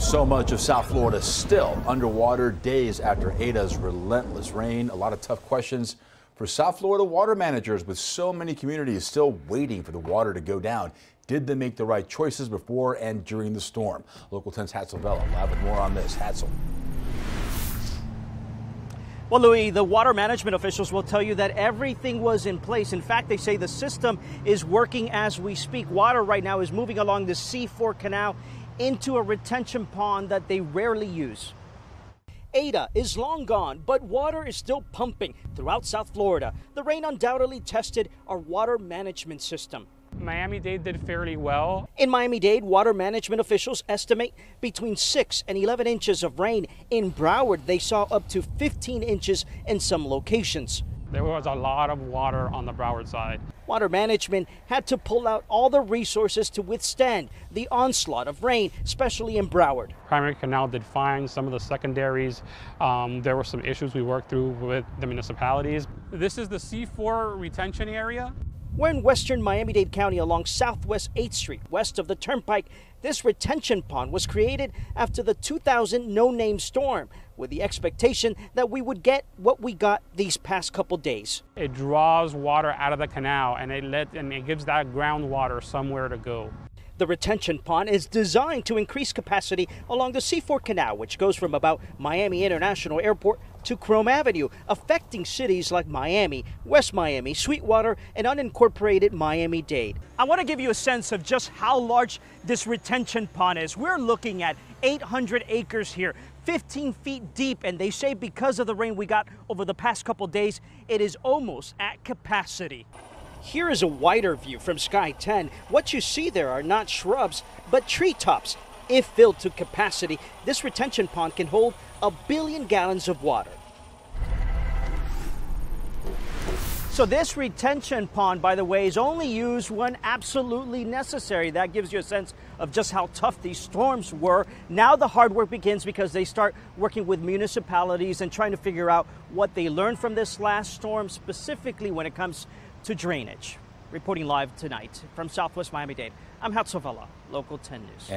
So much of South Florida still underwater days after Eta's relentless rain. A lot of tough questions for South Florida water managers with so many communities still waiting for the water to go down. Did they make the right choices before and during the storm? Local 10's Hatzel Vela live with more on this. Hatzel. Well, Louis, the water management officials will tell you that everything was in place. In fact, they say the system is working as we speak. Water right now is moving along the C4 canal into a retention pond that they rarely use. Eta is long gone, but water is still pumping throughout South Florida. The rain undoubtedly tested our water management system. Miami-Dade did fairly well. In Miami-Dade, water management officials estimate between 6 and 11 inches of rain. In Broward, they saw up to 15 inches in some locations. There was a lot of water on the Broward side. Water management had to pull out all the resources to withstand the onslaught of rain, especially in Broward. Primary Canal did fine. Some of the secondaries, um, there were some issues we worked through with the municipalities. This is the C4 retention area. We're in western Miami Dade County along Southwest 8th Street, west of the Turnpike. This retention pond was created after the 2000 no name storm, with the expectation that we would get what we got these past couple days. It draws water out of the canal and it, let, and it gives that groundwater somewhere to go. The retention pond is designed to increase capacity along the C4 Canal, which goes from about Miami International Airport to Krome Avenue, affecting cities like Miami, West Miami, Sweetwater, and unincorporated Miami Dade. I want to give you a sense of just how large this retention pond is. We're looking at 800 acres here, 15 feet deep, and they say because of the rain we got over the past couple days, it is almost at capacity. Here is a wider view from Sky 10. What you see there are not shrubs, but treetops. If filled to capacity, this retention pond can hold a billion gallons of water. So this retention pond, by the way, is only used when absolutely necessary. That gives you a sense of just how tough these storms were. Now the hard work begins because they start working with municipalities and trying to figure out what they learned from this last storm, specifically when it comes to drainage. Reporting live tonight from Southwest Miami-Dade, I'm Hatzel Vela, Local 10 News.